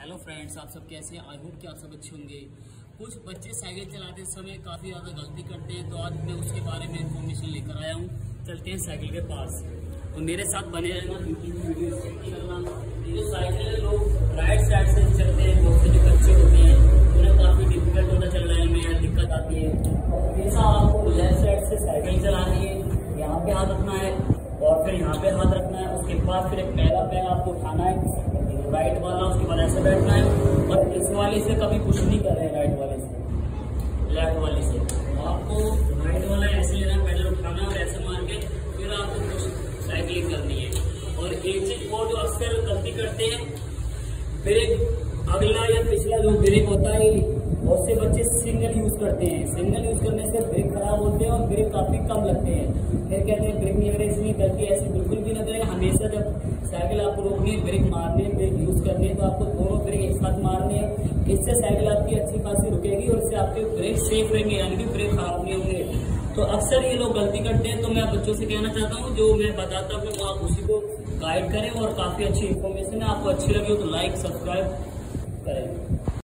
Hello friends आप सब कैसे हैं? आई होप कि आप सब अच्छे होंगे। कुछ बच्चे साइकिल चलाते समय काफ़ी ज़्यादा गलती करते हैं तो आज मैं उसके बारे में इंफॉर्मेशन लेकर आया हूँ। चलते हैं साइकिल के पास। तो मेरे साथ बने रहना वीडियो साइकिल लोग राइट साइड से चलते हैं, बहुत से जो बच्चे होते हैं, उन्हें काफ़ी डिफ़िकल्ट होता चलने में दिक्कत आती है। हमेशा आपको लेफ़्ट साइड से साइकिल चलानी है, यहाँ पे हाथ रखना है, और फिर यहाँ पे हाथ रखना है, उसके बाद फिर एक पहला पैर आपको उठाना है राइट वाला बाद ऐसे बैठना है। और इस वाले से कभी कुछ नहीं कर रहे राइट वाले से। लेफ़्ट वाले से। आपको राइट वाला ऐसे लेना पैडल उठाना और ऐसे मार के फिर आपको कुछ साइकिलिंग करनी है। और एक चीज़ और जो अक्सर गलती करते हैं ब्रेक अगला या पिछला जो ब्रेक होता है, बहुत से बच्चे सिंगल यूज़ करते हैं। सिंगल यूज़ करने से ब्रेक खराब होते हैं और ब्रेक काफ़ी कम लगते हैं। फिर कहते हैं ब्रेक नहीं अगर इसमें गलती ऐसी बिल्कुल भी न करें हमेशा जब साइकिल आपको रोकनी है, ब्रेक मारने ब्रेक यूज़ करने तो आपको दोनों ब्रेक एक साथ मारने हैं। इससे साइकिल आपकी अच्छी खासी रुकेगी और इससे आपके ब्रेक सेफ़ रहेंगे, यानी कि ब्रेक खराब नहीं होंगे। तो अक्सर ये लोग गलती करते हैं तो मैं बच्चों से कहना चाहता हूँ, जो मैं बताता हूँ आप उसी को गाइड करें और काफ़ी अच्छी इन्फॉर्मेशन है। आपको अच्छी लगी हो तो लाइक सब्सक्राइब करें।